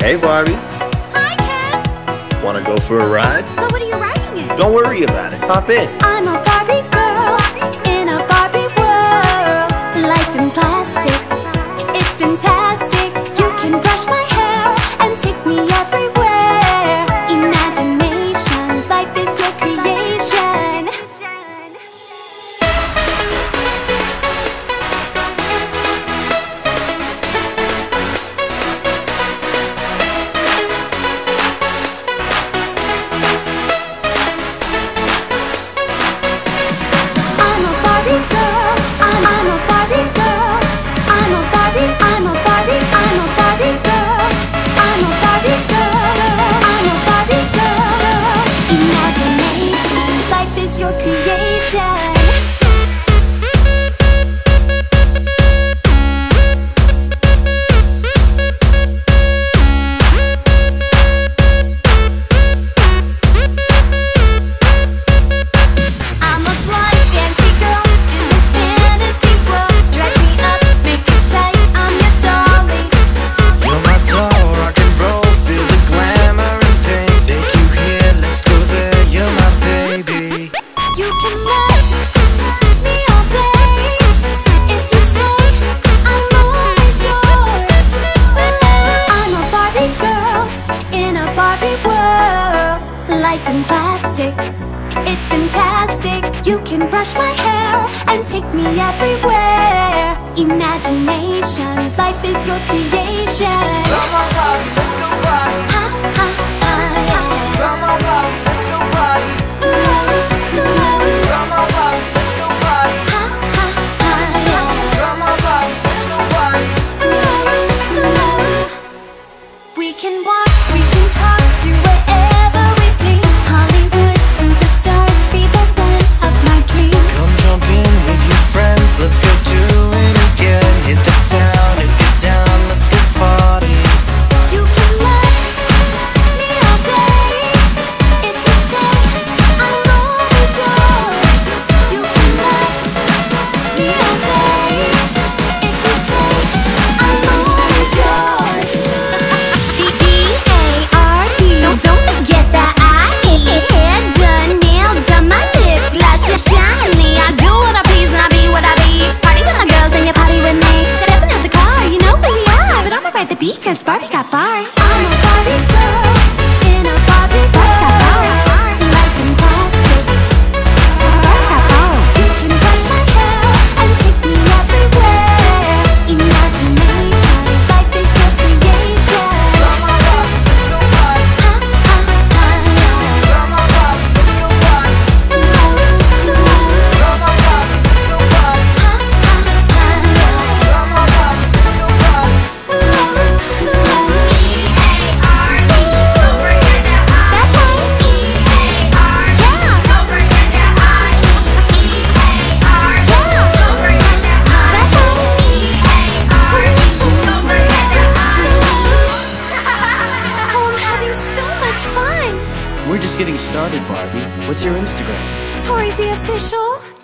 Hey, Barbie. Hi, Ken. Wanna go for a ride? But what are you riding in? Don't worry about it. Hop in. I'm a Barbie girl in a Barbie world. Life in plastic. It's fantastic. You can brush my hair. 今 life in plastic. It's fantastic. You can brush my hair And take me everywhere. Imagination Life is your creation. Come on, Barbie, let's go party. Ha, ha, ha, yeah. Let's go Ooh, ooh let's go Ha, ha, ha, yeah. Let's go Ooh, ooh. We can walk beak as. getting started, Barbie. What's your Instagram? Tori the Official.